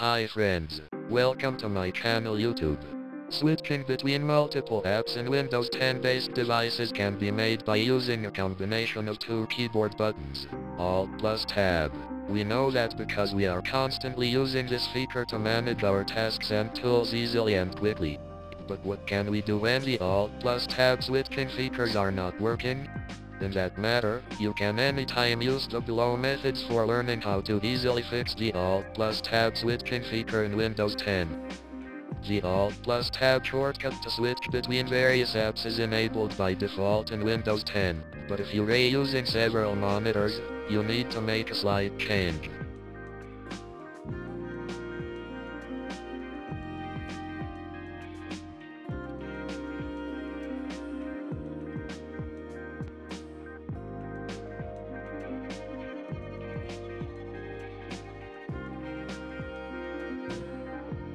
Hi friends, welcome to my channel YouTube. Switching between multiple apps in Windows 10 based devices can be made by using a combination of two keyboard buttons, Alt plus Tab. We know that because we are constantly using this feature to manage our tasks and tools easily and quickly. But what can we do when the Alt plus Tab switching features are not working? In that matter, you can anytime use the below methods for learning how to easily fix the Alt plus Tab switching feature in Windows 10. The Alt plus Tab shortcut to switch between various apps is enabled by default in Windows 10, but if you're using several monitors, you need to make a slight change.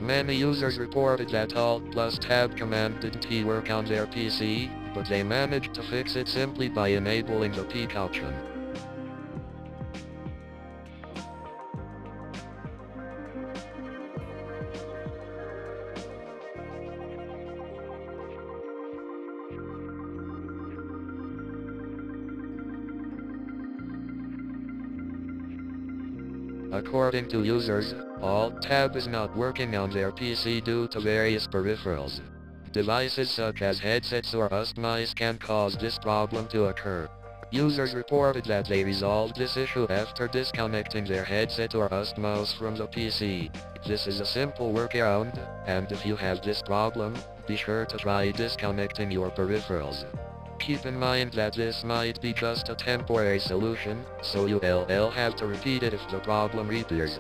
Many users reported that Alt plus Tab command didn't work on their PC, but they managed to fix it simply by enabling the peek option. According to users, Alt-Tab is not working on their PC due to various peripherals. Devices such as headsets or mice can cause this problem to occur. Users reported that they resolved this issue after disconnecting their headset or mouse from the PC. This is a simple workaround, and if you have this problem, be sure to try disconnecting your peripherals. Keep in mind that this might be just a temporary solution, so you'll have to repeat it if the problem reappears.